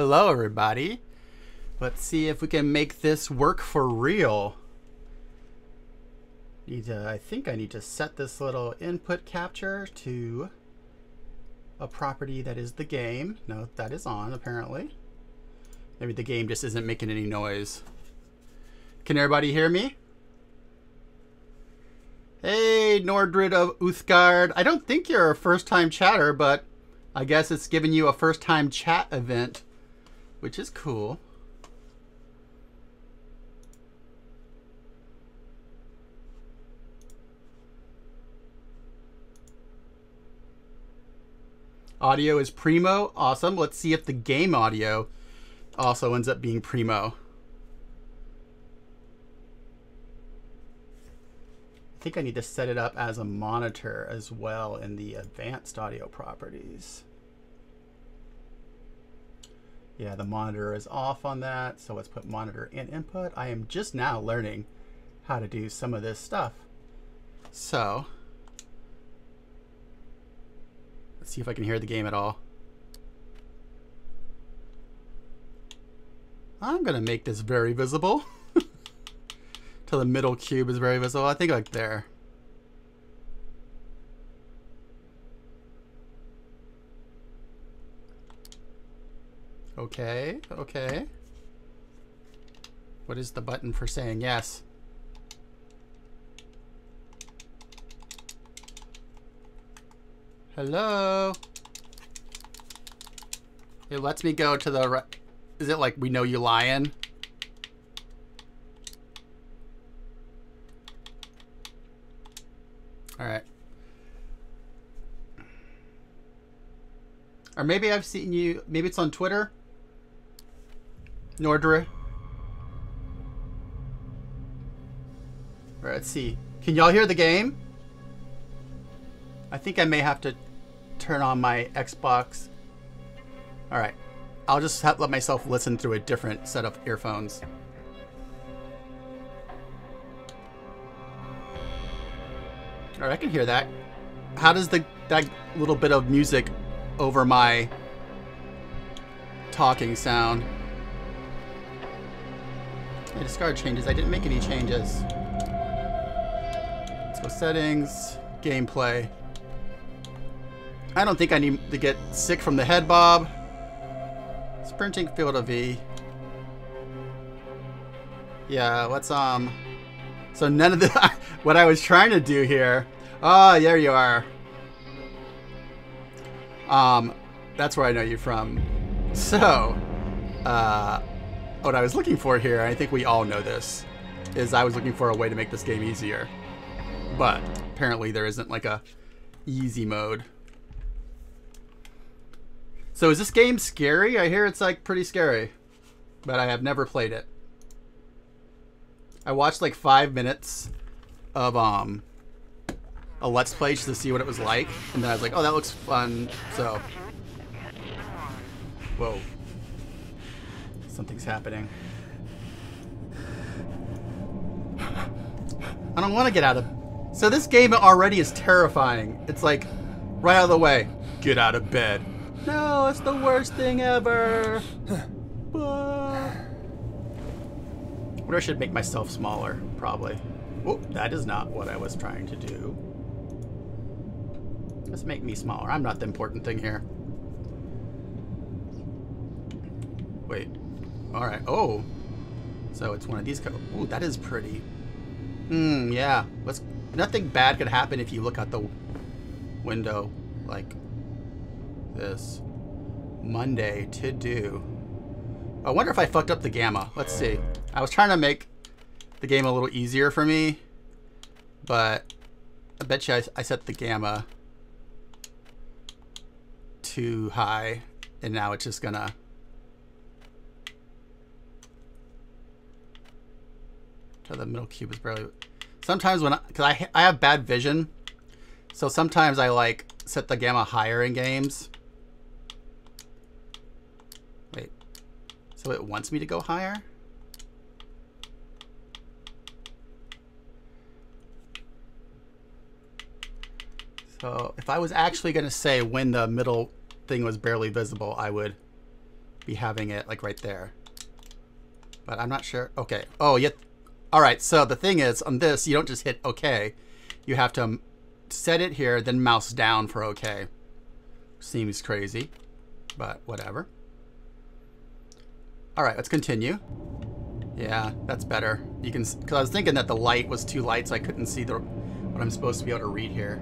Hello, everybody. Let's see if we can make this work for real. Need to, I think I need to set this little input capture to a property that is the game. No, that is on, apparently. Maybe the game just isn't making any noise. Can everybody hear me? Hey, Nordrid of Uthgard. I don't think you're a first-time chatter, but I guess it's giving you a first-time chat event, which is cool. Audio is primo. Awesome. Let's see if the game audio also ends up being primo. I think I need to set it up as a monitor as well in the advanced audio properties. Yeah, the monitor is off on that, so let's put monitor in input. I am just now learning how to do some of this stuff. So, let's see if I can hear the game at all. I'm gonna make this very visible. till the middle cube is very visible. I think like there. Okay, okay. What is the button for saying yes? Hello? It lets me go to the. Is it like we know you lying? All right. Or maybe I've seen you. Maybe it's on Twitter. Nordra. All right, let's see. Can y'all hear the game? I think I may have to turn on my Xbox. All right. I'll just let myself listen through a different set of earphones. All right, I can hear that. How does the that little bit of music over my talking sound? I discard changes. I didn't make any changes. Let's go settings, gameplay. I don't think I need to get sick from the head bob. Sprinting field of V. Yeah, let's um so none of the what I was trying to do here. Ah, oh, there you are. Um, that's where I know you from. So, uh, what I was looking for here, I think we all know this, is I was looking for a way to make this game easier. But apparently there isn't like a easy mode. So is this game scary? I hear it's like pretty scary, but I have never played it. I watched like five minutes of um a let's play just to see what it was like, and then I was like, oh, that looks fun. So, whoa, something's happening. I don't want to get out of. So this game already is terrifying. It's like right out of the way. Get out of bed. No, it's the worst thing ever. What I should make myself smaller, probably. Oh, that is not what I was trying to do. Let's make me smaller. I'm not the important thing here. Wait. Alright. Oh. So it's one of these. Ooh, that is pretty. Hmm, yeah. Let's, nothing bad could happen if you look out the window like this. Monday to do. I wonder if I fucked up the gamma. Let's see. I was trying to make the game a little easier for me, but I bet you I, I set the gamma too high, and now it's just gonna the middle cube is barely. Sometimes when because I, I I have bad vision, so sometimes I like set the gamma higher in games. Wait, so it wants me to go higher? So if I was actually going to say when the middle thing was barely visible, I would be having it like right there. But I'm not sure. Okay. Oh, yeah. All right. So the thing is, on this, you don't just hit OK. You have to set it here, then mouse down for OK. Seems crazy, but whatever. All right, let's continue. Yeah, that's better. You can, because I was thinking that the light was too light, so I couldn't see the what I'm supposed to be able to read here.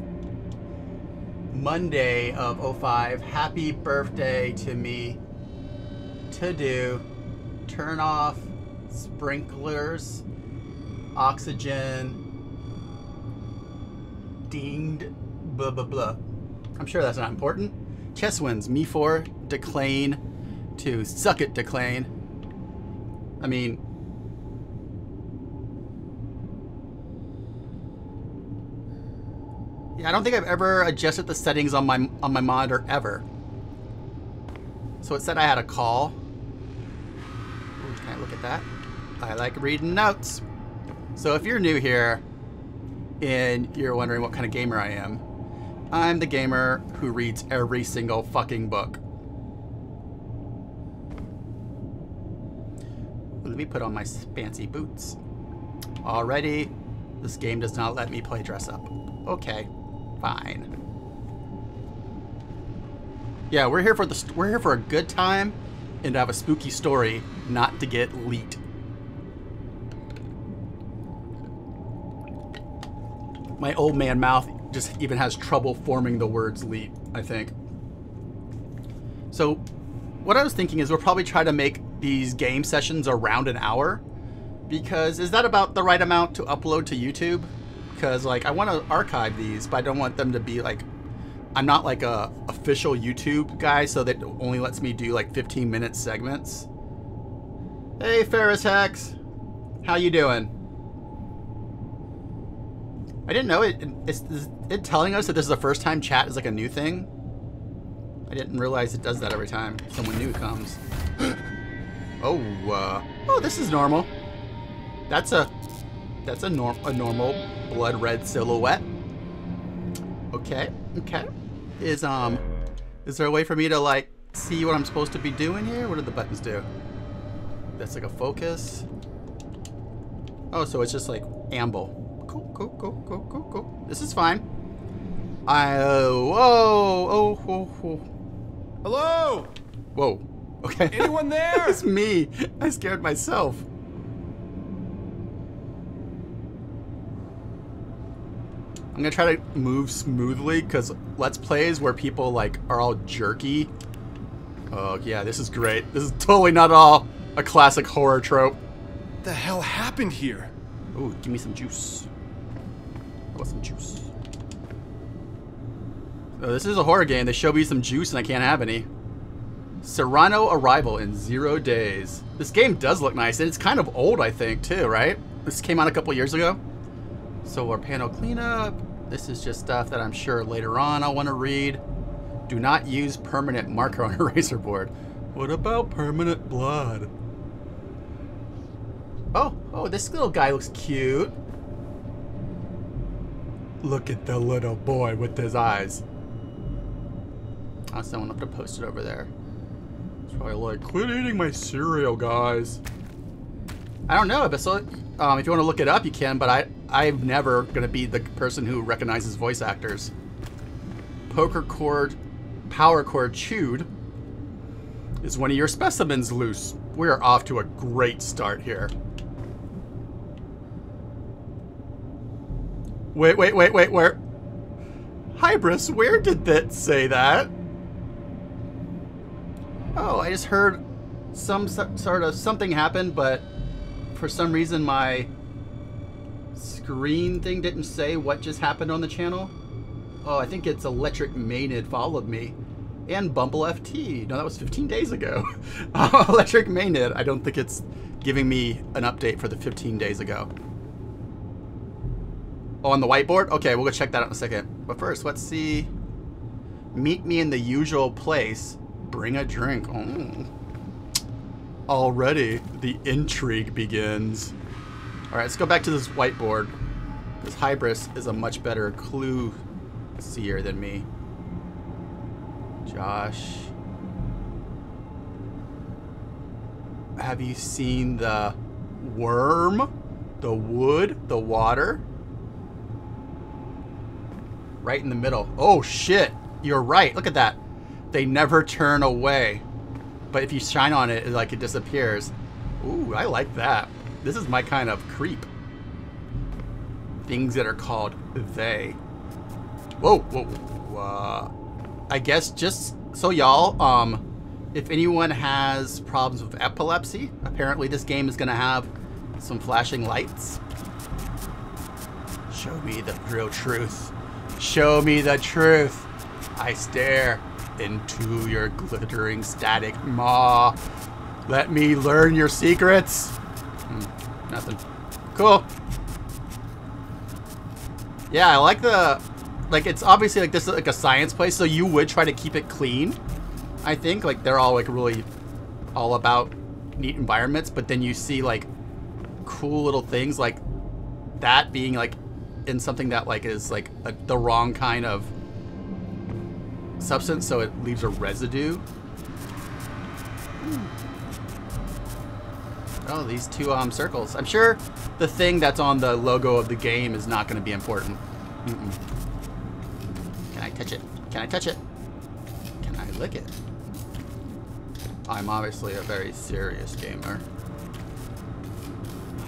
Monday of 05. Happy birthday to me. To do. Turn off sprinklers. Oxygen. Dinged. Blah, blah, blah. I'm sure that's not important. Chess wins. Me 4. Declane. To suck it, Declane. I mean, Yeah, I don't think I've ever adjusted the settings on my on my monitor ever. So it said I had a call. Ooh, can I look at that? I like reading notes. So if you're new here and you're wondering what kind of gamer I am, I'm the gamer who reads every single fucking book. Let me put on my fancy boots. Already, this game does not let me play dress up. Okay fine. Yeah, we're here for the we're here for a good time and to have a spooky story, not to get leet. My old man mouth just even has trouble forming the words leap, I think. So, what I was thinking is we'll probably try to make these game sessions around an hour because is that about the right amount to upload to YouTube? because like I want to archive these, but I don't want them to be like I'm not like a official YouTube guy, so that only lets me do like 15 minute segments. Hey Ferris Hex, how you doing? I didn't know it. Is, is it telling us that this is the first time chat is like a new thing? I didn't realize it does that every time someone new comes. oh, uh, oh, this is normal. That's a that's a, norm a normal blood red silhouette. Okay, okay. Is, um, is there a way for me to, like, see what I'm supposed to be doing here? What do the buttons do? That's like a focus. Oh, so it's just like amble. Cool, cool, cool, cool, cool, cool. This is fine. I, uh, whoa, oh, oh, oh. Hello? Whoa. Okay. Anyone there? it's me. I scared myself. I'm gonna try to move smoothly because Let's Plays where people like are all jerky. Oh yeah, this is great. This is totally not all a classic horror trope. What the hell happened here? Ooh, give me some juice. Want some juice. Oh, this is a horror game. They show me some juice and I can't have any. Cyrano Arrival in zero days. This game does look nice, and it's kind of old, I think, too, right? This came out a couple years ago. So our panel cleanup. This is just stuff that I'm sure later on I'll want to read. Do not use permanent marker on eraser board. What about permanent blood? Oh, oh, this little guy looks cute. Look at the little boy with his eyes. Oh, someone have to post it over there. It's probably like, quit eating my cereal, guys. I don't know, but so, um, if you want to look it up, you can, but I, I'm never going to be the person who recognizes voice actors. Poker cord, power cord chewed. Is one of your specimens loose? We're off to a great start here. Wait, wait, wait, wait, where? Hybris, where did that say that? Oh, I just heard some sort of something happened, but for some reason my screen thing didn't say what just happened on the channel. Oh, I think it's Electric Maynard followed me. And Bumble FT. No, that was 15 days ago. Electric Maynard. I don't think it's giving me an update for the 15 days ago. Oh, on the whiteboard? Okay, we'll go check that out in a second. But first, let's see. Meet me in the usual place. Bring a drink. Oh. Already, the intrigue begins. Alright, let's go back to this whiteboard. This Hybris is a much better clue seer than me. Josh. have you seen the worm, the wood, the water? Right in the middle. Oh shit! You're right. Look at that. They never turn away. But if you shine on it, like it disappears. Ooh, I like that. This is my kind of creep. Things that are called they. Whoa, whoa. Uh, I guess just so y'all, um, if anyone has problems with epilepsy, apparently this game is gonna have some flashing lights. Show me the real truth. Show me the truth. I stare into your glittering static maw. Let me learn your secrets. Hmm, nothing. Cool. Yeah, I like the like it's obviously like this is like a science place, so you would try to keep it clean. I think like they're all like really all about neat environments, but then you see like cool little things like that being like in something that like is like a, the wrong kind of substance, so it leaves a residue. Oh, these two um circles. I'm sure the thing that's on the logo of the game is not going to be important. Mm -mm. Can I touch it? Can I touch it? Can I lick it? I'm obviously a very serious gamer.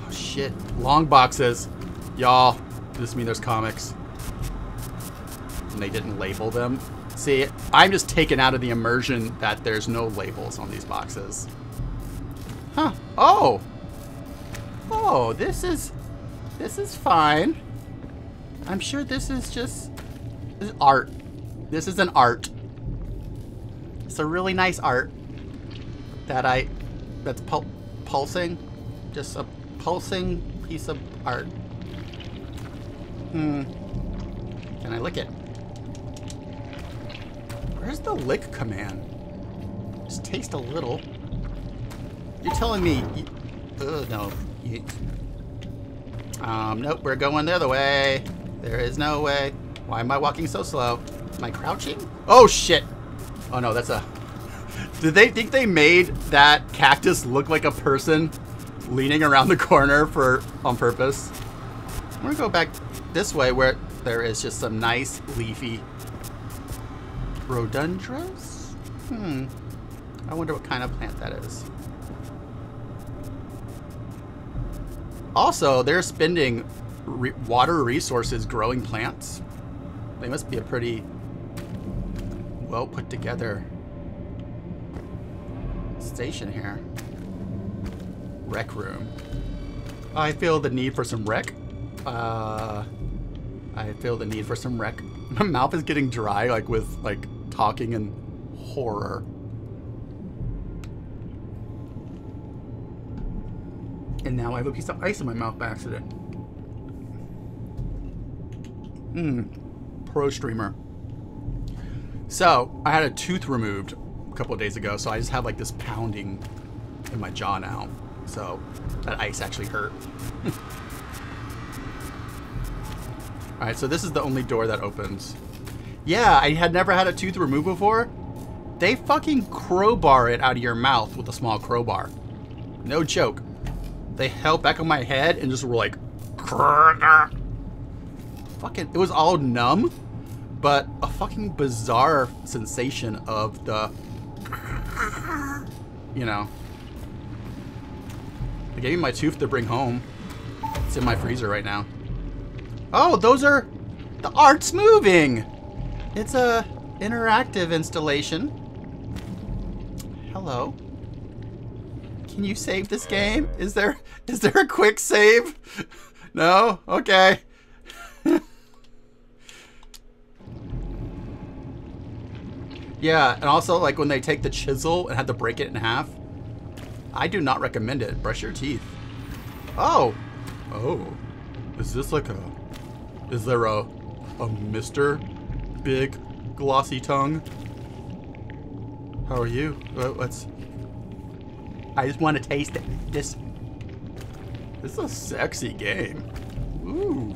Oh shit. Long boxes. Y'all, this mean there's comics? And they didn't label them? See, I'm just taken out of the immersion that there's no labels on these boxes. Huh. Oh! Oh, this is... This is fine. I'm sure this is just... This is art. This is an art. It's a really nice art that I... That's pul pulsing. Just a pulsing piece of art. Hmm. Can I lick it? Where's the lick command? Just taste a little. You're telling me... Ugh, no. Um, nope, we're going the other way. There is no way. Why am I walking so slow? Am I crouching? Oh, shit. Oh, no, that's a... Did they think they made that cactus look like a person leaning around the corner for on purpose? I'm gonna go back this way where there is just some nice leafy rhododendrons? Hmm. I wonder what kind of plant that is. Also, they're spending re water resources growing plants. They must be a pretty well put together station here. Rec room. I feel the need for some rec. Uh, I feel the need for some rec. My mouth is getting dry, like with like talking and horror. And now I have a piece of ice in my mouth by accident. Mmm. Pro streamer. So, I had a tooth removed a couple of days ago, so I just have like this pounding in my jaw now. So, that ice actually hurt. Alright, so this is the only door that opens. Yeah, I had never had a tooth removed before. They fucking crowbar it out of your mouth with a small crowbar. No joke. They held back on my head and just were like, fucking, it was all numb, but a fucking bizarre sensation of the, you know. They gave me my tooth to bring home. It's in my freezer right now. Oh, those are, the art's moving. It's a interactive installation. Hello. Can you save this game? Is there is there a quick save? No? Okay. yeah, and also like when they take the chisel and have to break it in half. I do not recommend it. Brush your teeth. Oh. Oh. Is this like a is there a a Mr. Big Glossy Tongue? How are you? Uh, Let's I just want to taste it. This. This is a sexy game. Ooh.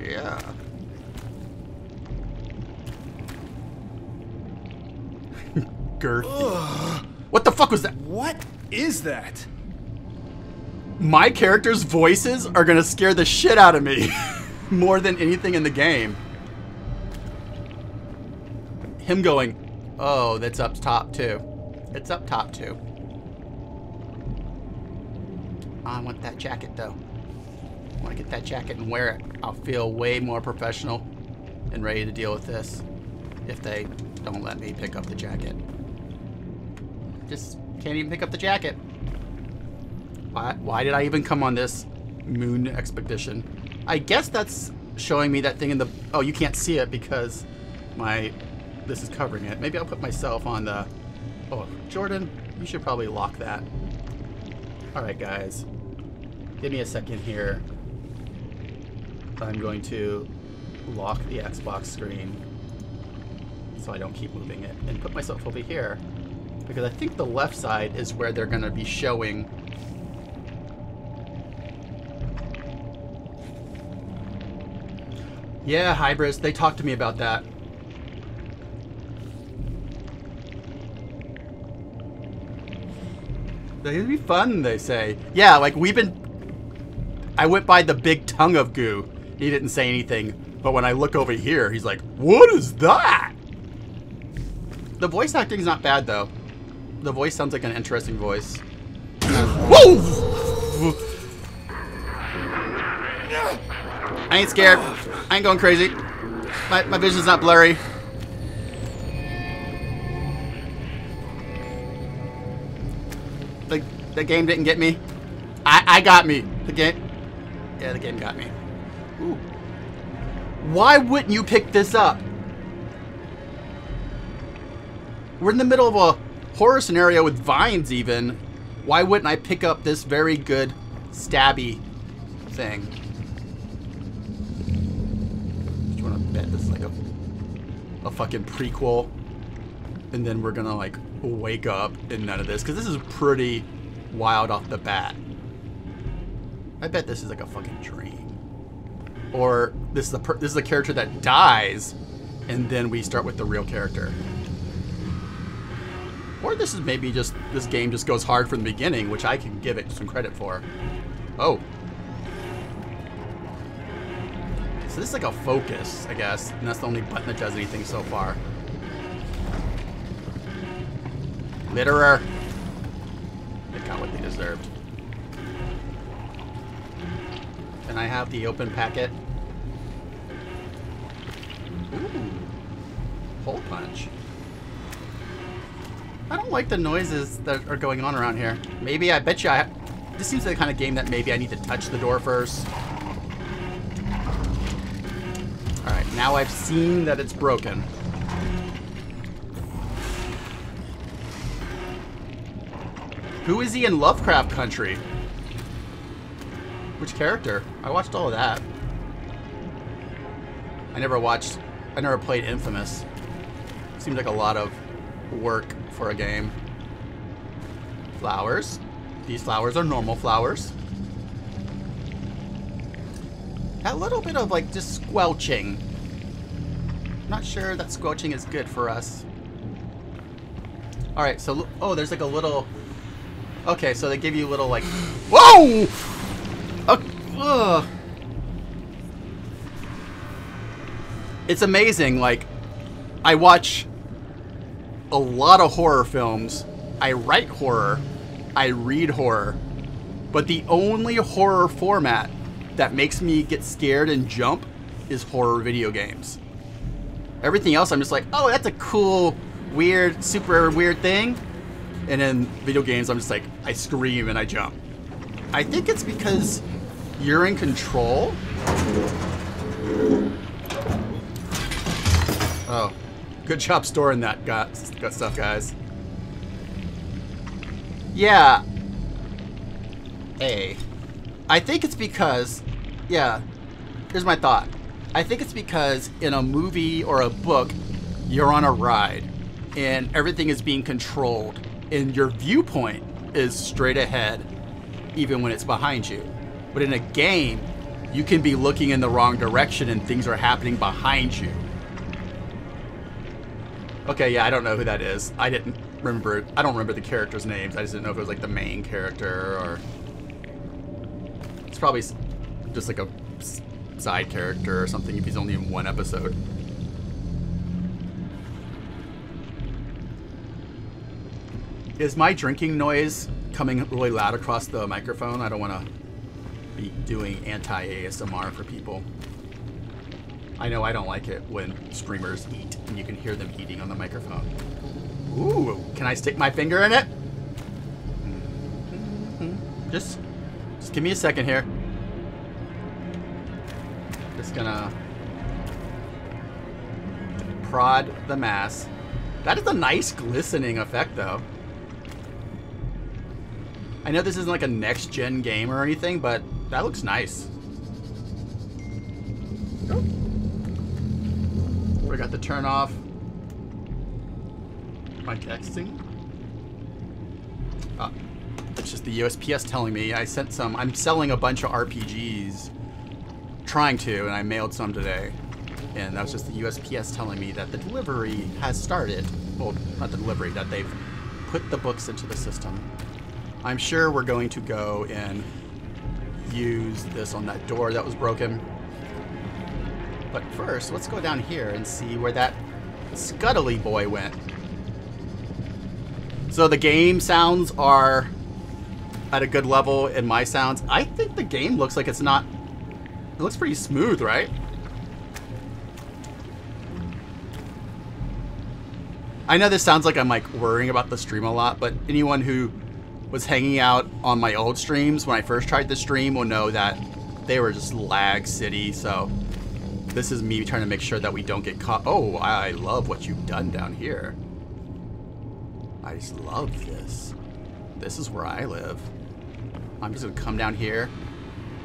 Yeah. Girthy. what the fuck was that? What? is that? My character's voices are gonna scare the shit out of me. More than anything in the game. Him going, oh, that's up top too. It's up top too. I want that jacket though. I want to get that jacket and wear it. I'll feel way more professional and ready to deal with this if they don't let me pick up the jacket. Just can't even pick up the jacket. Why, why did I even come on this moon expedition? I guess that's showing me that thing in the... Oh, you can't see it because my... This is covering it. Maybe I'll put myself on the... Oh, Jordan, you should probably lock that. Alright, guys. Give me a second here. I'm going to lock the Xbox screen so I don't keep moving it and put myself over here because I think the left side is where they're going to be showing Yeah, Hybris, they talked to me about that. It'd be fun, they say. Yeah, like we've been... I went by the big tongue of goo. He didn't say anything. But when I look over here, he's like, What is that? The voice acting's not bad, though. The voice sounds like an interesting voice. Whoa! I ain't scared. I ain't going crazy. My, my vision's not blurry. The, the game didn't get me. I, I got me. The game... Yeah, the game got me. Ooh. Why wouldn't you pick this up? We're in the middle of a horror scenario with vines even. Why wouldn't I pick up this very good stabby thing? A fucking prequel? And then we're gonna like wake up in none of this. Because this is pretty wild off the bat. I bet this is like a fucking dream. Or this is a this is a character that dies, and then we start with the real character. Or this is maybe just this game just goes hard from the beginning, which I can give it some credit for. Oh. So this is like a focus, I guess, and that's the only button that does anything so far. Litterer. They got what they deserved. Can I have the open packet? Ooh. Hole punch. I don't like the noises that are going on around here. Maybe, I bet you I... This seems like the kind of game that maybe I need to touch the door first. Now I've seen that it's broken. Who is he in Lovecraft Country? Which character? I watched all of that. I never watched... I never played Infamous. Seems like a lot of work for a game. Flowers. These flowers are normal flowers. A little bit of like just squelching. Not sure that squelching is good for us. Alright, so, oh, there's like a little... Okay, so they give you a little like... Whoa! Uh, it's amazing, like, I watch a lot of horror films. I write horror. I read horror. But the only horror format that makes me get scared and jump is horror video games. Everything else, I'm just like, oh, that's a cool, weird, super weird thing. And in video games, I'm just like, I scream and I jump. I think it's because you're in control. Oh, good job storing that got, got stuff, guys. Yeah. A. I think it's because, yeah, here's my thought. I think it's because in a movie or a book, you're on a ride and everything is being controlled and your viewpoint is straight ahead even when it's behind you. But in a game, you can be looking in the wrong direction and things are happening behind you. Okay, yeah, I don't know who that is. I didn't remember. I don't remember the characters' names. I just didn't know if it was like the main character or. It's probably just like a side character or something if he's only in one episode. Is my drinking noise coming really loud across the microphone? I don't want to be doing anti ASMR for people. I know I don't like it when streamers eat and you can hear them eating on the microphone. Ooh, can I stick my finger in it? Mhm. Just, just give me a second here. Just gonna prod the mass. That is a nice glistening effect, though. I know this isn't like a next gen game or anything, but that looks nice. Forgot to turn off my texting. Uh, it's just the USPS telling me I sent some. I'm selling a bunch of RPGs, trying to, and I mailed some today. And that was just the USPS telling me that the delivery has started. Well, not the delivery, that they've put the books into the system. I'm sure we're going to go and use this on that door that was broken. But first, let's go down here and see where that Scuttly boy went. So the game sounds are at a good level in my sounds. I think the game looks like it's not... It looks pretty smooth, right? I know this sounds like I'm like worrying about the stream a lot, but anyone who was hanging out on my old streams when I first tried the stream will know that they were just lag city, so this is me trying to make sure that we don't get caught. Oh, I love what you've done down here. I just love this. This is where I live. I'm just gonna come down here,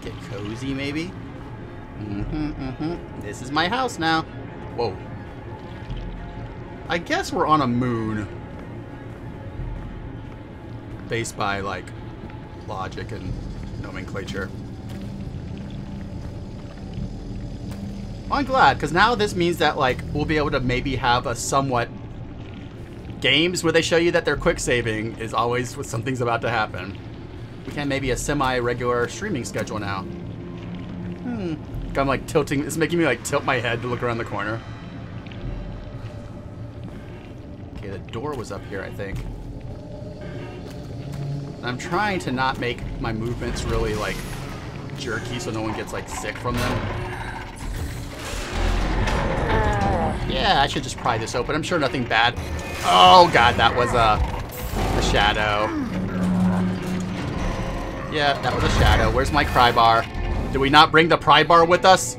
get cozy maybe. Mm-hmm, mm-hmm. This is my house now. Whoa. I guess we're on a moon. Based by, like, logic and nomenclature. Well, I'm glad, because now this means that, like, we'll be able to maybe have a somewhat... Games where they show you that they're quick saving is always when something's about to happen. We can maybe a semi-regular streaming schedule now. Hmm. I'm like tilting, it's making me like tilt my head to look around the corner. Okay, the door was up here, I think. I'm trying to not make my movements really like jerky so no one gets like sick from them. Yeah, I should just pry this open. I'm sure nothing bad. Oh god, that was a, a shadow. Yeah, that was a shadow. Where's my pry bar? Did we not bring the pry bar with us?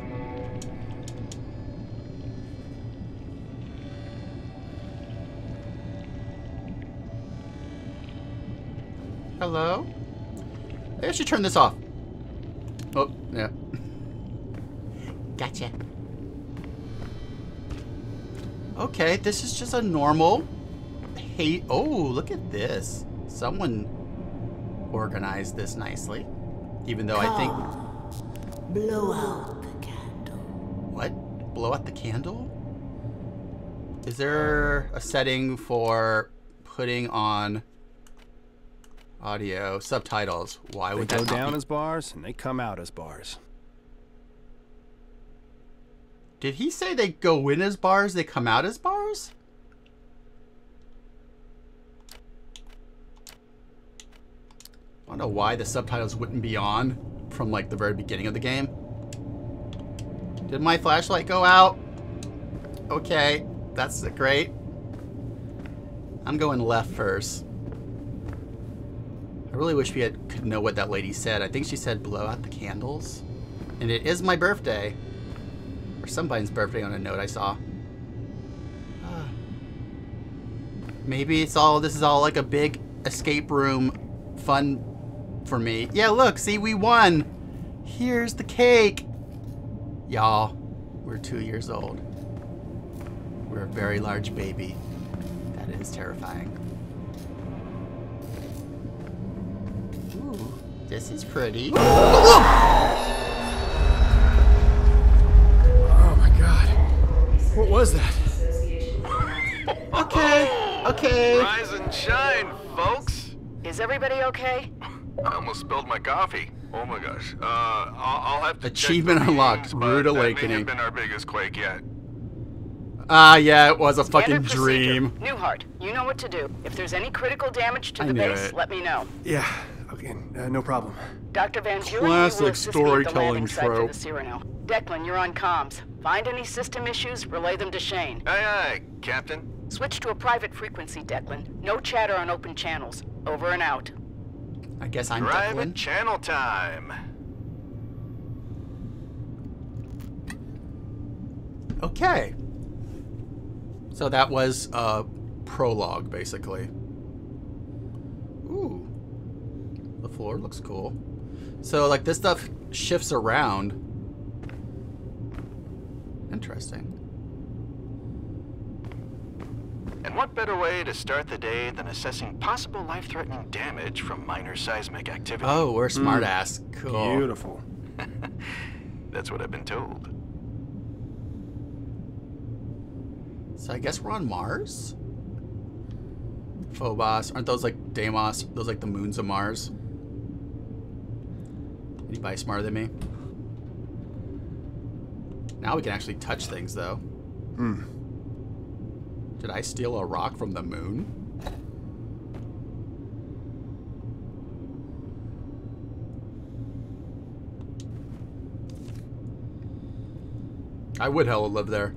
Hello? Maybe I should turn this off. Oh, yeah. Gotcha. Okay, this is just a normal hate. Oh, look at this. Someone organized this nicely. Even though I think. Blow out the candle. What? Blow out the candle? Is there a setting for putting on audio subtitles? Why would They go that down be- as bars and they come out as bars. Did he say they go in as bars, they come out as bars? I don't know why the subtitles wouldn't be on from like the very beginning of the game. Did my flashlight go out? Okay, that's great. I'm going left first. I really wish we had, could know what that lady said. I think she said blow out the candles. And it is my birthday. Or somebody's birthday on a note I saw. Ah. Maybe it's all, this is all like a big escape room fun for me. Yeah, look, see, we won. Here's the cake. Y'all, we're two years old. We're a very large baby. That is terrifying. Ooh, this is pretty. Oh my god. What was that? Okay, okay. Rise and shine, folks. Is everybody okay? I almost spilled my coffee. Oh my gosh. Uh, I'll, I'll have to Achievement the unlocked. meetings, but Rude that may awakening. have been our biggest quake yet. Ah, yeah, it was a fucking Standard procedure. dream. Newton, you know what to do. If there's any critical damage to I the knew base, it. let me know. Yeah, okay, uh, no problem. Dr. Van Buren, you Classic will assist me at the storytelling landing site for trope. the Cyrano. Declan, you're on comms. Find any system issues, relay them to Shane. Aye, aye, Captain. Switch to a private frequency, Declan. No chatter on open channels. Over and out. I guess I'm Private Declan. channel time. Okay. So that was a prologue, basically. Ooh. The floor looks cool. So, like, this stuff shifts around. Interesting. And what better way to start the day than assessing possible life-threatening damage from minor seismic activity? Oh, we're smartass. Cool. Beautiful. That's what I've been told. So I guess we're on Mars? Phobos. Aren't those like Deimos? Those like the moons of Mars? Anybody smarter than me? Now we can actually touch things though. Hmm. Did I steal a rock from the moon? I would hell live there.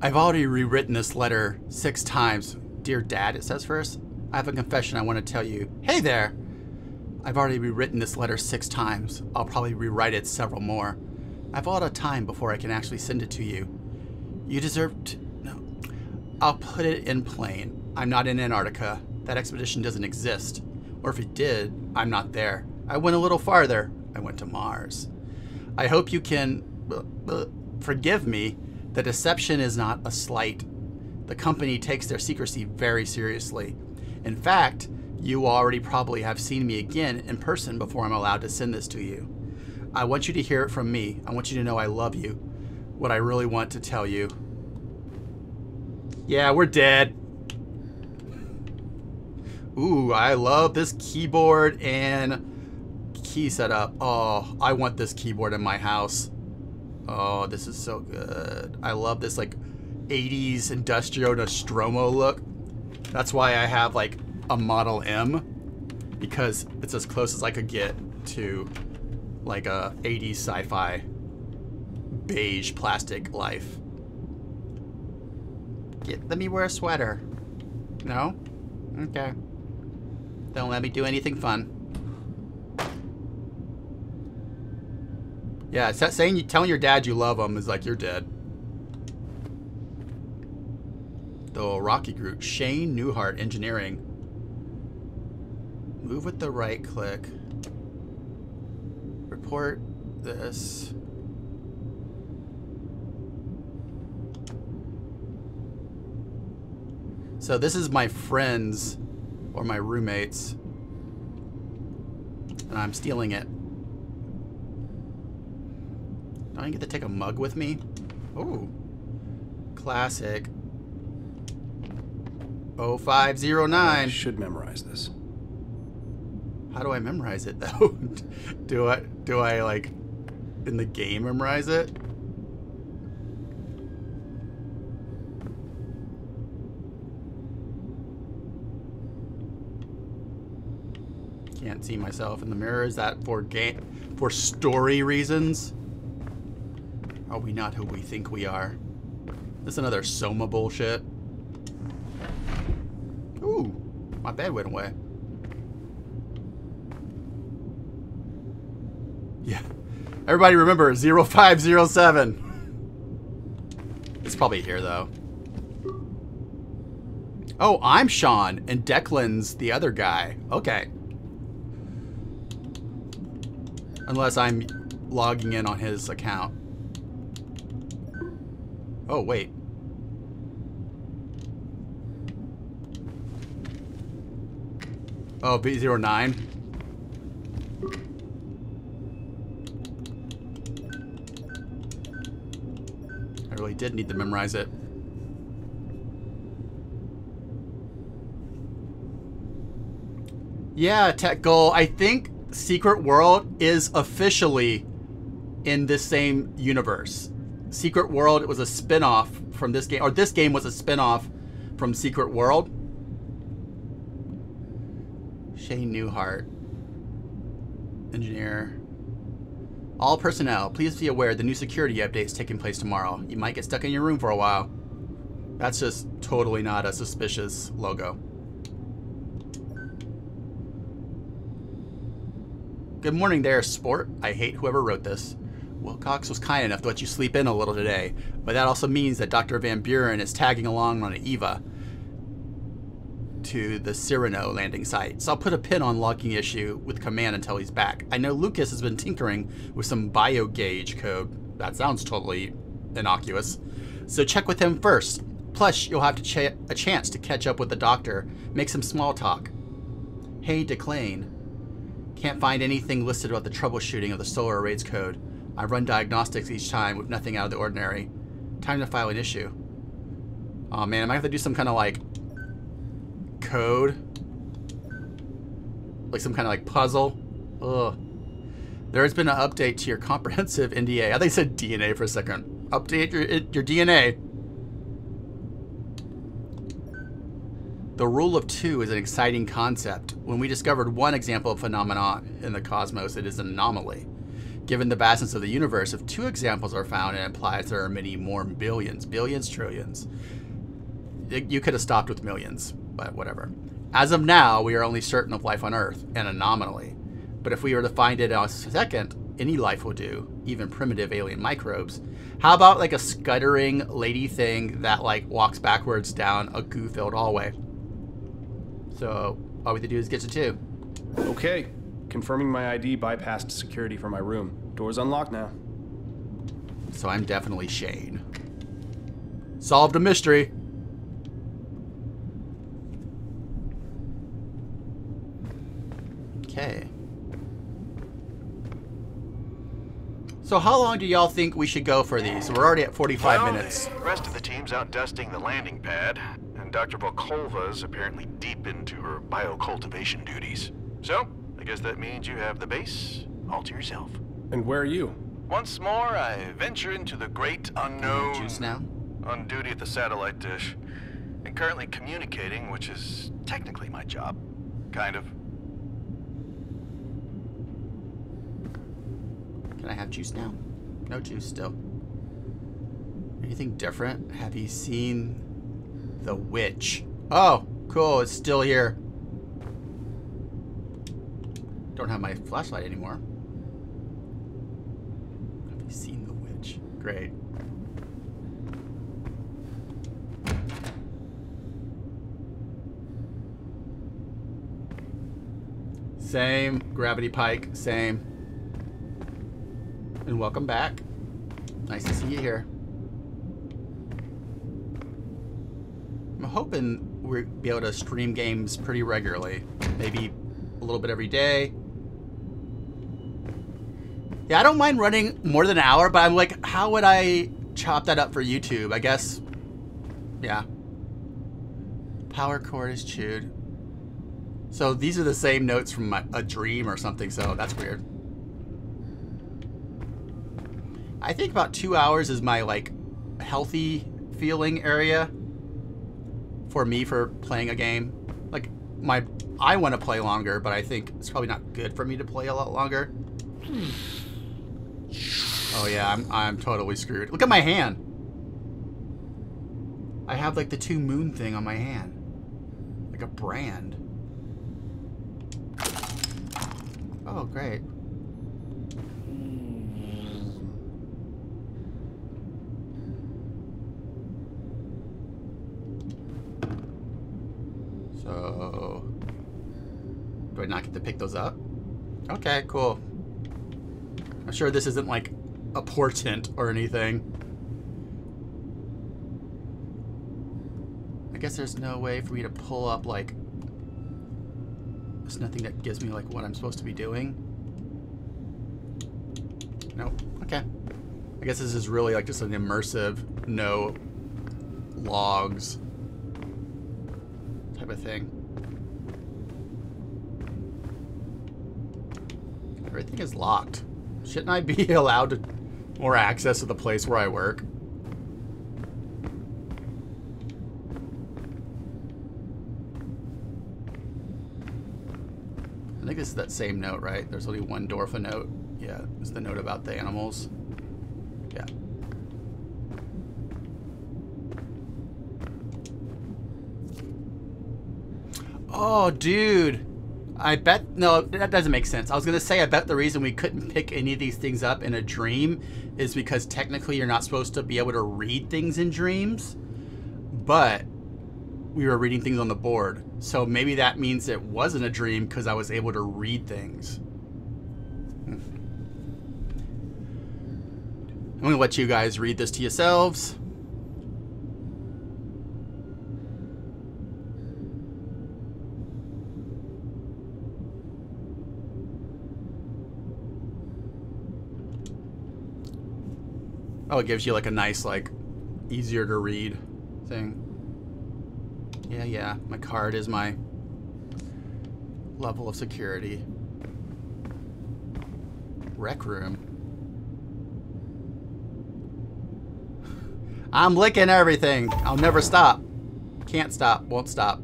I've already rewritten this letter six times. Dear Dad, it says first. I have a confession I want to tell you. Hey there! I've already rewritten this letter six times. I'll probably rewrite it several more. I've a lot of time before I can actually send it to you. You deserve. I'll put it in plain. I'm not in Antarctica. That expedition doesn't exist. Or if it did, I'm not there. I went a little farther. I went to Mars. I hope you can uh, uh, forgive me. The deception is not a slight. The company takes their secrecy very seriously. In fact, you already probably have seen me again in person before I'm allowed to send this to you. I want you to hear it from me. I want you to know I love you. What I really want to tell you. Yeah, we're dead. Ooh, I love this keyboard and key setup. Oh, I want this keyboard in my house. Oh, this is so good. I love this like 80s industrial Nostromo look. That's why I have like a Model M because it's as close as I could get to like a 80s sci-fi beige plastic life. Get, let me wear a sweater. No? Okay. Don't let me do anything fun. Yeah, saying you telling your dad you love him is like you're dead. The Orochi Group, Shane Newton Engineering. Move with the right click. Report this. So this is my friends or my roommates. And I'm stealing it. Don't I get to take a mug with me? Ooh. Classic. Oh I 0509. should memorize this. How do I memorize it though? do I do I like in the game memorize it? See myself in the mirror. Is that for game for story reasons? Are we not who we think we are? This another Soma bullshit. Ooh, my bed went away. Yeah. Everybody remember 0507. It's probably here though. Oh, I'm Sean and Declan's the other guy. Okay. Unless I'm logging in on his account. Oh, wait. Oh, B09. I really did need to memorize it. Yeah, tech goal. I think Secret World is officially in this same universe. Secret World was a spin-off from this game, or this game was a spin-off from Secret World. Shane Newehart, engineer. All personnel, please be aware the new security update is taking place tomorrow. You might get stuck in your room for a while. That's just totally not a suspicious logo. Good morning there, sport. I hate whoever wrote this. Wilcox was kind enough to let you sleep in a little today, but that also means that Dr. Van Buren is tagging along on an EVA to the Cyrano landing site. So I'll put a pin on logging issue with command until he's back. I know Lucas has been tinkering with some bio gauge code. That sounds totally innocuous. So check with him first. Plus, you'll have to ch a chance to catch up with the doctor, make some small talk. Hey, Declan. Can't find anything listed about the troubleshooting of the solar arrays code. I run diagnostics each time with nothing out of the ordinary. Time to file an issue. Oh man, I might have to do some kind of like code. Like some kind of like puzzle. Ugh. There has been an update to your comprehensive NDA. I think I said DNA for a second. Update your, your DNA. The rule of two is an exciting concept. When we discovered one example of phenomena in the cosmos, it is an anomaly. Given the vastness of the universe, if two examples are found, it implies there are many more billions, billions, trillions. You could have stopped with millions, but whatever. As of now, we are only certain of life on Earth, an anomaly. But if we were to find it a second, any life will do, even primitive alien microbes. How about like a scuttering lady thing that like walks backwards down a goo-filled hallway? So all we have to do is get to two. Okay. Confirming my ID bypassed security for my room. Door's unlocked now. So I'm definitely Shane. Solved a mystery. Okay. So how long do y'all think we should go for these? We're already at 45 well, minutes. The rest of the team's out dusting the landing pad, and Dr. Volkova apparently deep into her biocultivation duties. So, I guess that means you have the base all to yourself. And where are you? Once more, I venture into the great unknown. Juice now? On duty at the satellite dish. And currently communicating, which is technically my job. Kind of. Can I have juice now? No juice still. Anything different? Have you seen the witch? Oh, cool. It's still here. Don't have my flashlight anymore. Have you seen the witch? Great. Same. Gravity Pike. Same. And welcome back. Nice to see you here. I'm hoping we'll be able to stream games pretty regularly. Maybe a little bit every day. Yeah, I don't mind running more than an hour, but I'm like, how would I chop that up for YouTube? I guess, yeah. Power cord is chewed. So these are the same notes from my, a dream or something, so that's weird. I think about two hours is my like healthy feeling area for me for playing a game. Like my, I want to play longer, but I think it's probably not good for me to play a lot longer. Hmm. Oh yeah, I'm I'm totally screwed. Look at my hand. I have like the two moon thing on my hand, like a brand. Oh great. So, do I not get to pick those up? Okay, cool. I'm sure this isn't like a portent or anything. I guess there's no way for me to pull up like there's nothing that gives me like what I'm supposed to be doing. Nope. Okay. I guess this is really like just an immersive no logs type of thing. Everything is locked. Shouldn't I be allowed to more access to the place where I work? I think this is that same note, right? There's only one Dorfa note. Yeah, it's the note about the animals. Yeah. Oh, dude. I bet no, that doesn't make sense. I was gonna say I bet the reason we couldn't pick any of these things up in a dream is because technically you're not supposed to be able to read things in dreams, but we were reading things on the board. So maybe that means it wasn't a dream because I was able to read things. Hmm. I'm gonna let you guys read this to yourselves. Oh, it gives you like a nice, like, easier to read thing. Yeah, yeah. My card is my level of security. Rec room. I'm licking everything. I'll never stop. Can't stop. Won't stop.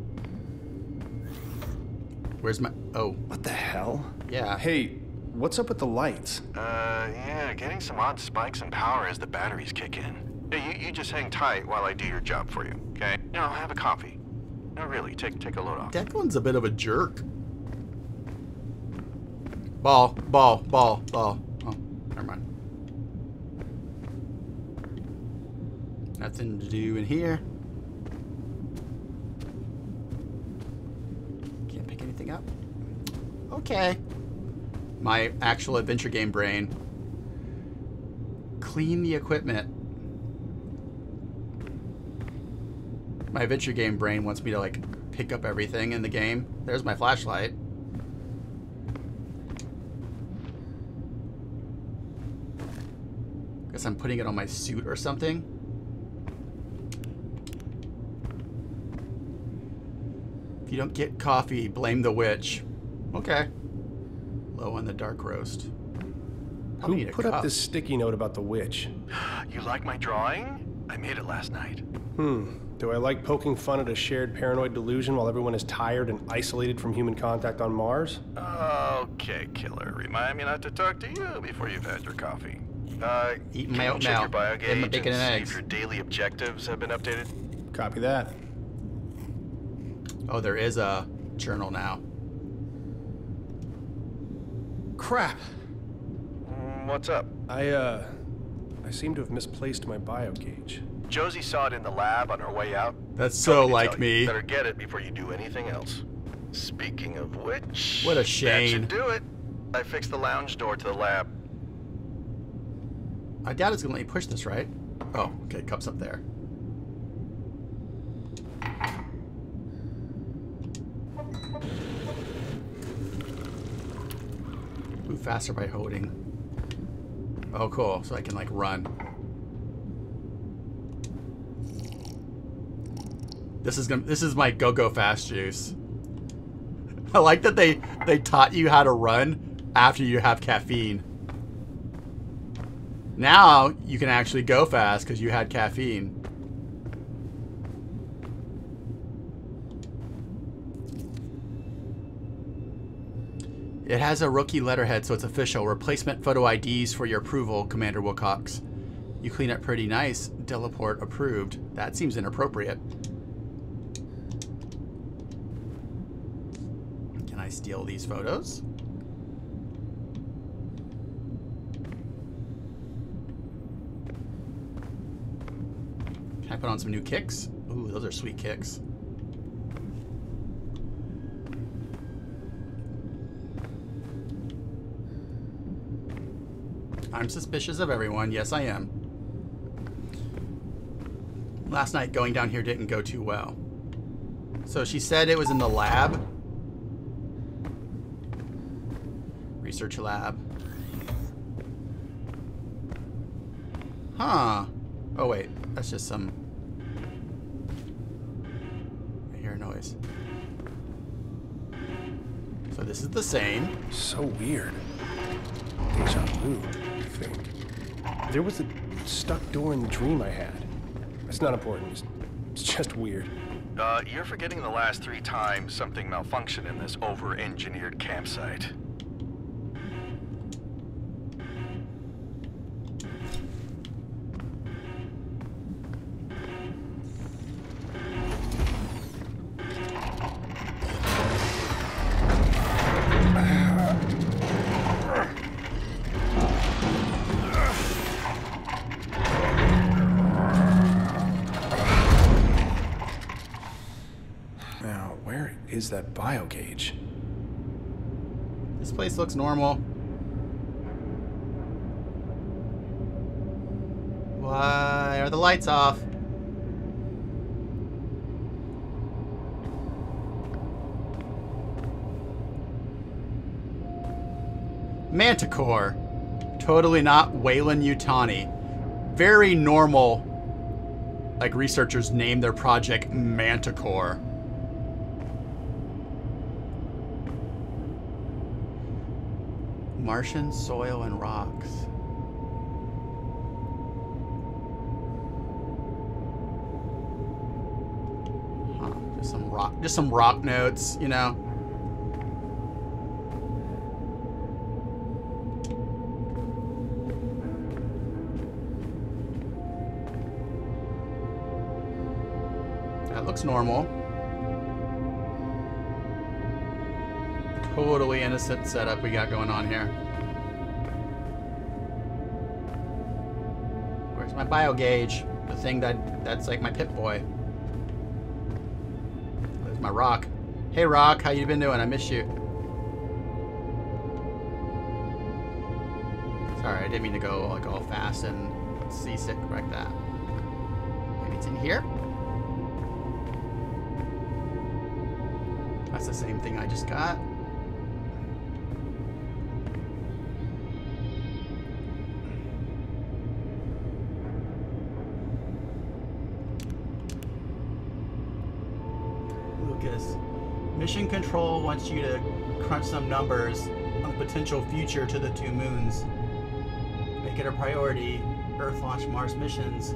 Where's my... Oh, What the hell? yeah. Hey, what's up with the lights? Uh, yeah, getting some odd spikes in power as the batteries kick in. Hey, you, you just hang tight while I do your job for you, okay? You know, have a coffee. No, really, take take a load off. Declan's a bit of a jerk. Ball, ball, ball, ball. Oh, never mind. Nothing to do in here. Can't pick anything up. Okay. My actual adventure game brain. Clean the equipment. My adventure game brain wants me to like pick up everything in the game. There's my flashlight. Guess I'm putting it on my suit or something. If you don't get coffee, blame the witch. Okay. Low on the dark roast. Probably Who need a put up this sticky note about the witch? You like my drawing? I made it last night. Hmm. Do I like poking fun at a shared paranoid delusion while everyone is tired and isolated from human contact on Mars? Okay, killer. Remind me not to talk to you before you've had your coffee. Uh, Eating can my you check oatmeal. your bio Getting my gauge bacon and and see eggs. if your daily objectives have been updated? Copy that. Oh, there is a journal now. Crap. What's up? I, uh, I seem to have misplaced my bio gauge. Josie saw it in the lab on her way out. That's so to like tell you. me. Better get it before you do anything else. Speaking of which, What a That shame. should do it. I fixed the lounge door to the lab. I doubt it's gonna let me push this, right? Oh, okay, cup's up there. Move faster by holding. Oh, cool. So I can like run. This is gonna. This is my go-go fast juice. I like that they they taught you how to run after you have caffeine. Now you can actually go fast because you had caffeine. Has a rookie letterhead, so it's official. Replacement photo IDs for your approval, Commander Wilcox. You clean up pretty nice. Deleport approved. That seems inappropriate. Can I steal these photos? Can I put on some new kicks? Ooh, those are sweet kicks. I'm suspicious of everyone. Yes, I am. Last night going down here didn't go too well. So she said it was in the lab. Research lab. Huh. Oh wait, that's just some... I hear a noise. So this is the same. So weird. Deja vu. There was a stuck door in the dream I had. It's not important. It's, it's just weird. Uh, you're forgetting the last three times something malfunctioned in this over-engineered campsite. That bio gauge? This place looks normal. Why are the lights off? Manticore. Totally not Weyland-Yutani. Very normal. Like researchers name their project Manticore. Martian soil and rocks. Huh, just some rock, just some rock notes, you know. That looks normal. Totally innocent setup we got going on here. Where's my bio gauge? The thing that that's like my pit boy. There's my rock. Hey rock, how you been doing? I miss you. Sorry, I didn't mean to go like all fast and seasick like that. Maybe it's in here? That's the same thing I just got. Lucas. Mission Control wants you to crunch some numbers on the potential future to the two moons. Make it a priority. Earth launch Mars missions.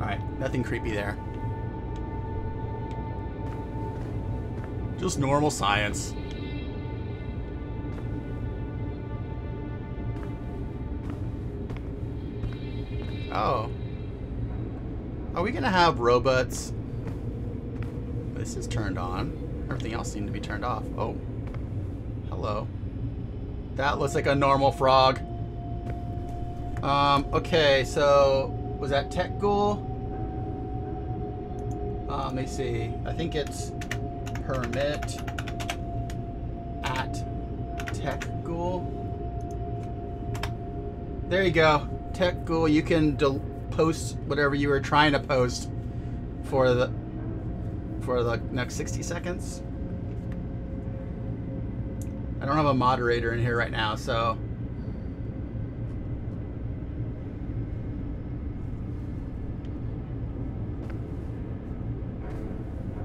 Alright, nothing creepy there. Just normal science. Oh. Are we gonna have robots this is turned on. Everything else seemed to be turned off. Oh. Hello. That looks like a normal frog. Um, okay, so was that Tech Ghoul? Uh, let me see. I think it's permit at Tech Ghoul. There you go. Tech Ghoul, you can post whatever you were trying to post for the for the next 60 seconds. I don't have a moderator in here right now, so.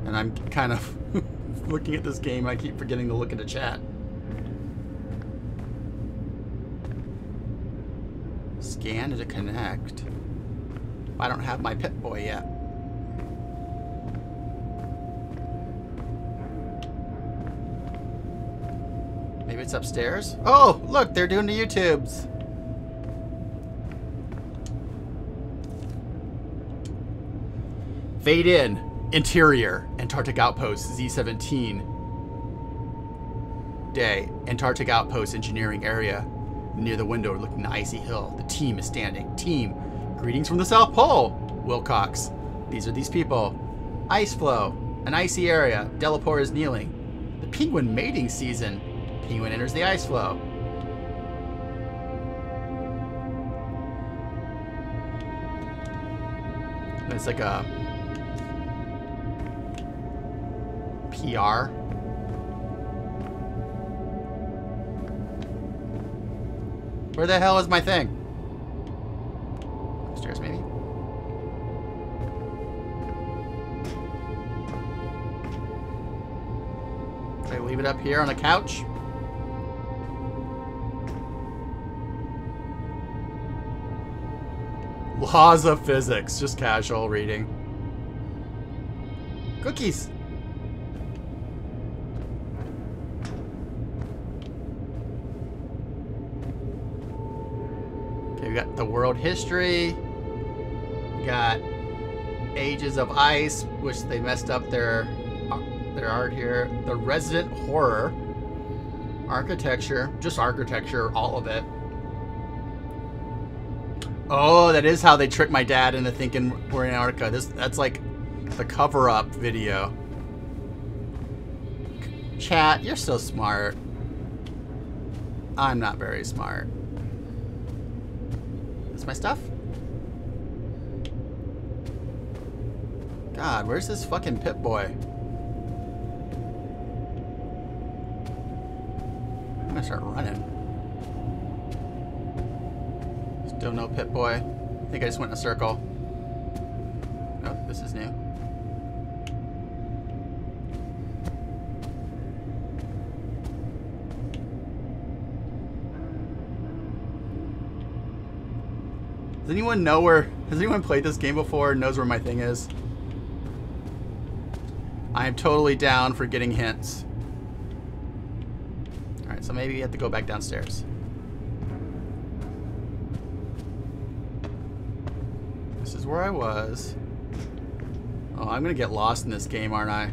And I'm kind of looking at this game, I keep forgetting to look at the chat. Scan to connect. I don't have my Pip Boy yet. Upstairs? Oh, look, they're doing the YouTubes. Fade in. Interior. Antarctic Outpost Z17. Day. Antarctic Outpost engineering area. Near the window looking the icy hill. The team is standing. Team. Greetings from the South Pole. Wilcox. These are these people. Ice floe. An icy area. Delapore is kneeling. The penguin mating season. Penguin enters the ice floe. It's like a PR. Where the hell is my thing? Upstairs, maybe? Can I leave it up here on the couch? Laws of physics. Just casual reading. Cookies. Okay, we got the world history. We got Ages of Ice, which they messed up their their art here. The Resident Horror. Architecture. Just architecture, all of it. Oh, that is how they tricked my dad into thinking we're in Antarctica. This that's like the cover-up video. Chat, you're so smart. I'm not very smart. Is my stuff? God, where's this fucking Pip Boy? I'm gonna start running. Still know, Pip Boy. I think I just went in a circle. Oh, this is new. Does anyone know where... Has anyone played this game before knows where my thing is? I am totally down for getting hints. Alright, so maybe you have to go back downstairs. This is where I was. Oh, I'm gonna get lost in this game, aren't I?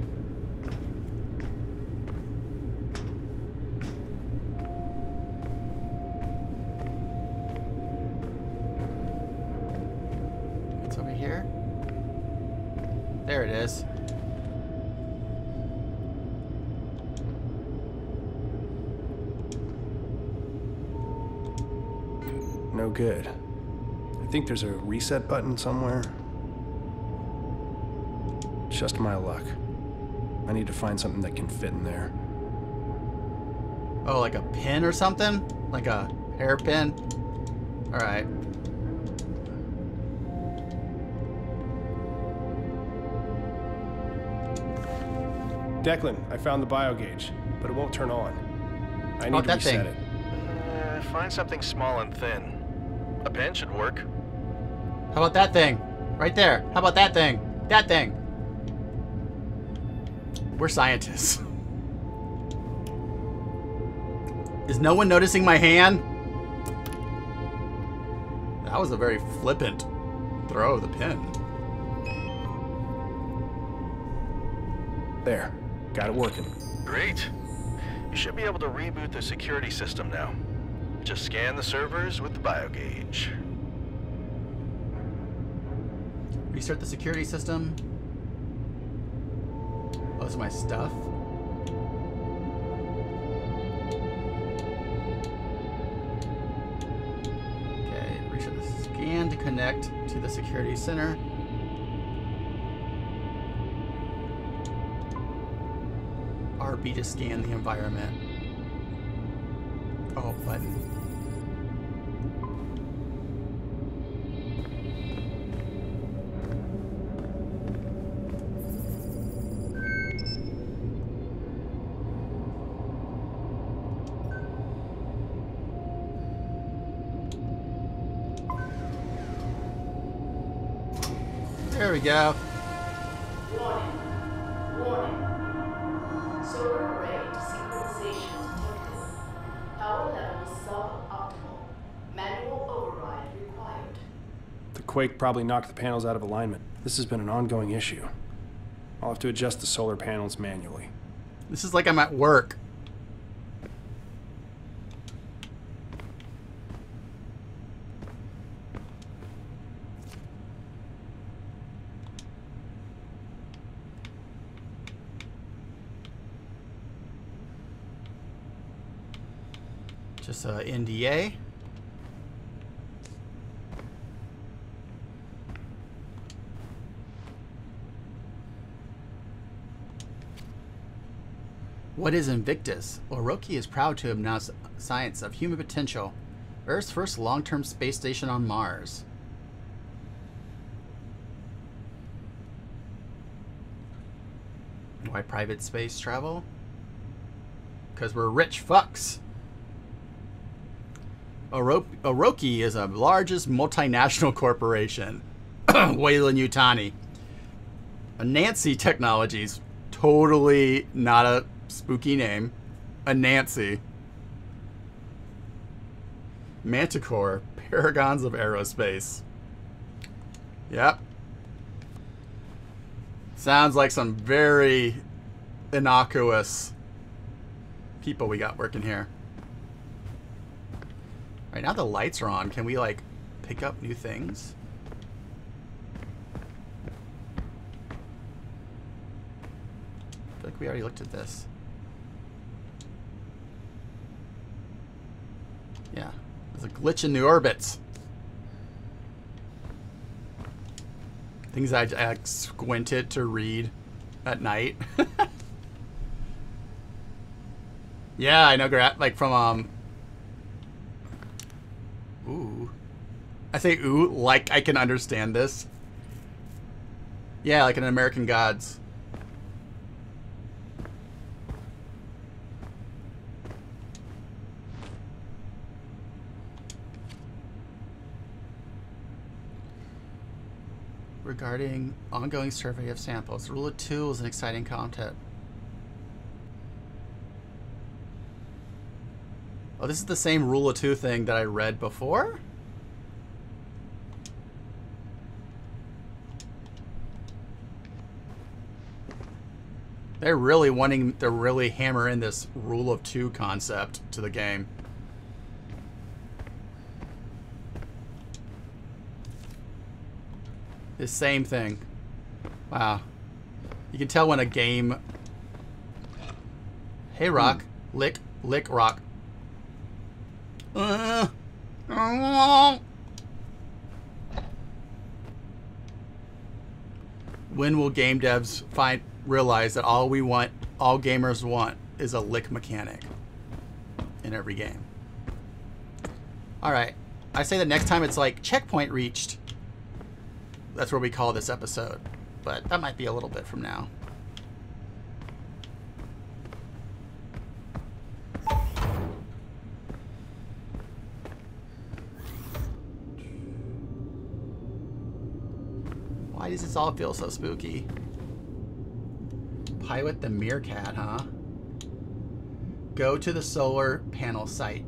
It's over here. There it is. No good. I think there's a reset button somewhere. Just my luck. I need to find something that can fit in there. Oh, like a pin or something? Like a hairpin? Alright. Declan, I found the bio gauge, but it won't turn on. I need Oh, to that reset thing. it. Uh, find something small and thin. A pen should work. How about that thing? Right there. How about that thing? That thing. We're scientists. Is no one noticing my hand? That was a very flippant throw of the pin. There. Got it working. Great. You should be able to reboot the security system now. Just scan the servers with the biogauge. Restart the security system. Oh, this is my stuff. Okay, restart the scan to connect to the security center. RB to scan the environment. Oh, button. Go. Warning. Warning. Solar array desynchronization detected. Power level suboptimal. Manual override required. The quake probably knocked the panels out of alignment. This has been an ongoing issue. I'll have to adjust the solar panels manually. This is like I'm at work. Uh, A NDA. What is Invictus? Orochi is proud to announce science of human potential. Earth's first long-term space station on Mars. Why private space travel? Because we're rich fucks. Oro- Orochi is the largest multinational corporation. Weyland-Yutani. Uh, Anansi Technologies. Totally not a spooky name. Anansi. Manticore. Paragons of Aerospace. Yep. Sounds like some very innocuous people we got working here. Right now the lights are on. Can we like pick up new things? I feel like we already looked at this. Yeah, there's a glitch in the orbits. Things I, I squinted to read at night. yeah, I know. Like from um. Ooh, I say ooh like I can understand this. Yeah, like an American Gods. regarding ongoing survey of samples. Rule of two is an exciting content. Oh, this is the same rule of two thing that I read before? They're really wanting to really hammer in this rule of two concept to the game. The same thing. Wow. You can tell when a game. Hey, Rock. Hmm. Lick, lick, Rock. Uh, when will game devs find realize that all we want, all gamers want, is a lick mechanic in every game? All right. I say that next time it's like checkpoint reached. That's what we call this episode. But that might be a little bit from now. Why does this all feel so spooky? Pilot the Meerkat, huh? Go to the solar panel site.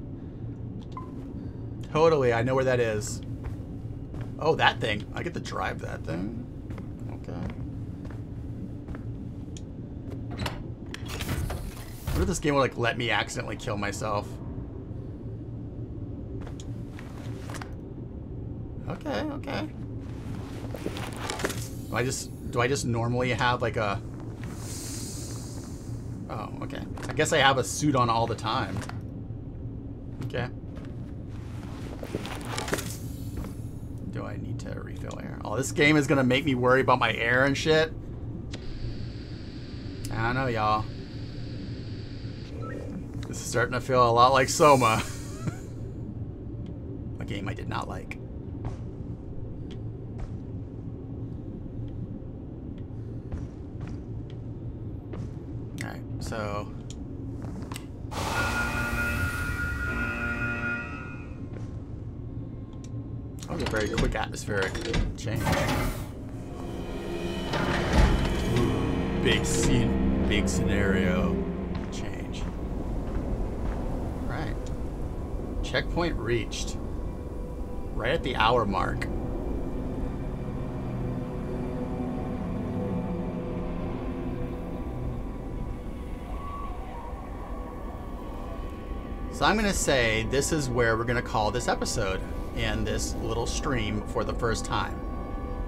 Totally, I know where that is. Oh, that thing. I get to drive that thing. Okay. What if this game will like let me accidentally kill myself? Okay, okay. Do I just do I just normally have like a Oh, okay. I guess I have a suit on all the time. Okay. Do I need to refill air? Oh, this game is gonna make me worry about my air and shit. I don't know, y'all. This is starting to feel a lot like Soma. a game I did not like. Alright, so... That was a very quick atmospheric change. Big scene, big scenario change. Right. Checkpoint reached. Right at the hour mark. So I'm going to say this is where we're going to call this episode and this little stream for the first time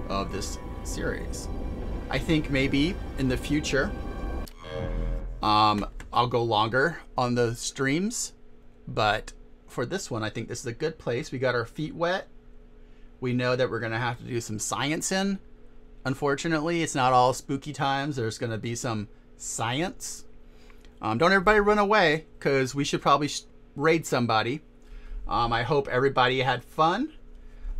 of this series. I think maybe in the future, um, I'll go longer on the streams, but for this one, I think this is a good place. We got our feet wet. We know that we're going to have to do some science in. Unfortunately, it's not all spooky times. There's going to be some science. Um, don't everybody run away, because we should probably raid somebody. Um, I hope everybody had fun.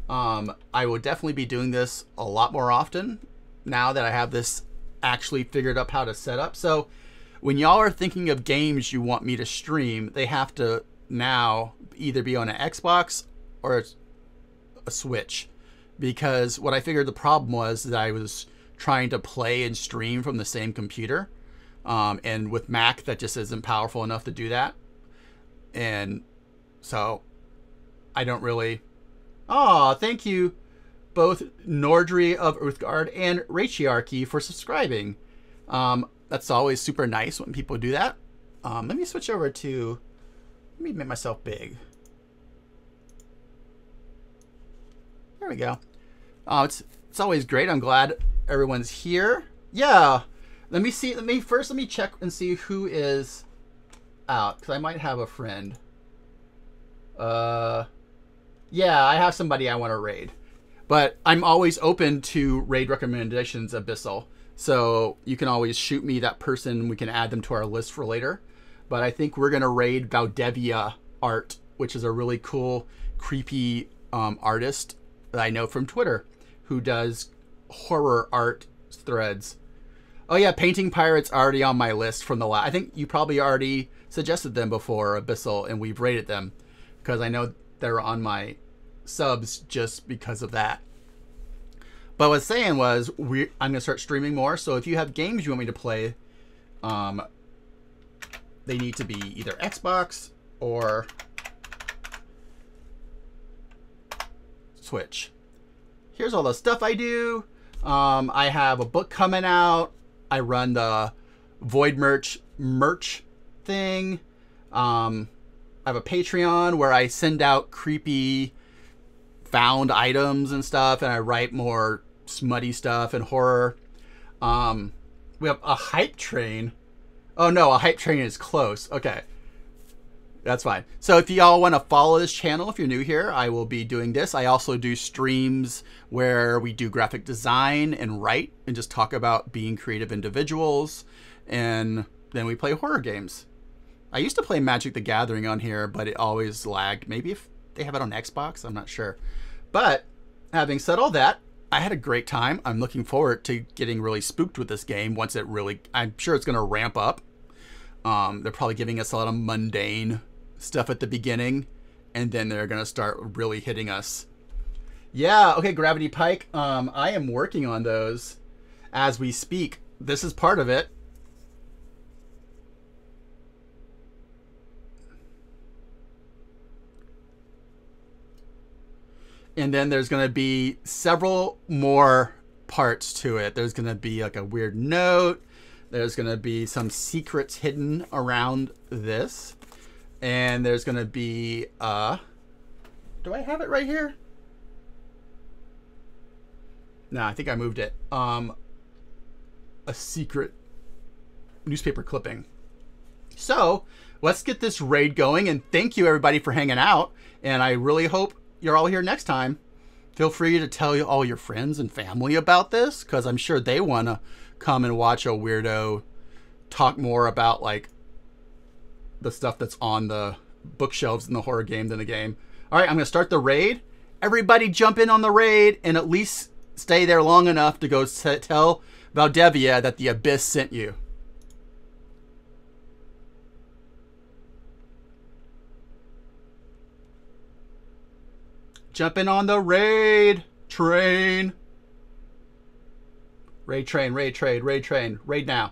Um, I will definitely be doing this a lot more often now that I have this actually figured up how to set up. So when y'all are thinking of games you want me to stream, they have to now either be on an Xbox or a Switch because what I figured the problem was that I was trying to play and stream from the same computer. Um, and with Mac, that just isn't powerful enough to do that. And so I don't really. Oh, thank you, both Nordry of Uthgard and Rachiarchy for subscribing. Um, that's always super nice when people do that. Um, let me switch over to. Let me make myself big. There we go. Uh, it's it's always great. I'm glad everyone's here. Yeah. Let me see. Let me first. Let me check and see who is out because I might have a friend. Uh, yeah, I have somebody I want to raid, but I'm always open to raid recommendations. Abyssal, so you can always shoot me that person. We can add them to our list for later. But I think we're gonna raid Valdevia Art, which is a really cool, creepy um, artist that I know from Twitter who does horror art threads. Oh yeah, Painting Pirates already on my list from the last. I think you probably already suggested them before, Abyssal, and we've rated them because I know they're on my subs just because of that. But what I was saying was we I'm gonna start streaming more. So if you have games you want me to play, um, they need to be either Xbox or Switch here's all the stuff I do. Um, I have a book coming out. I run the Void Merch merch thing. Um, I have a Patreon where I send out creepy found items and stuff, and I write more smutty stuff and horror. Um, we have a hype train. Oh no, a hype train is close. Okay. That's fine. So if y'all want to follow this channel, if you're new here, I will be doing this. I also do streams where we do graphic design and write and just talk about being creative individuals. And then we play horror games. I used to play Magic the Gathering on here, but it always lagged. Maybe if they have it on Xbox, I'm not sure. But having said all that, I had a great time. I'm looking forward to getting really spooked with this game once it really, I'm sure it's going to ramp up. Um, they're probably giving us a lot of mundane stuff at the beginning, and then they're gonna start really hitting us. Yeah, okay, Gravity Pike. Um, I am working on those as we speak. This is part of it. And then there's going to be several more parts to it. There's going to be like a weird note. There's going to be some secrets hidden around this and there's gonna be uh do I have it right here? No, I think I moved it. Um a secret newspaper clipping. So let's get this raid going and thank you everybody for hanging out. And I really hope you're all here next time. Feel free to tell all your friends and family about this because I'm sure they want to come and watch a weirdo talk more about like the stuff that's on the bookshelves in the horror game than the game. All right, I'm going to start the raid. Everybody jump in on the raid and at least stay there long enough to go tell Valdevia that the Abyss sent you. Jumping on the raid train. Raid train, raid train, raid train, raid now.